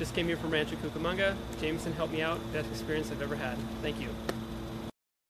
Just came here from Rancho Cucamonga. Jameson helped me out. Best experience I've ever had. Thank you.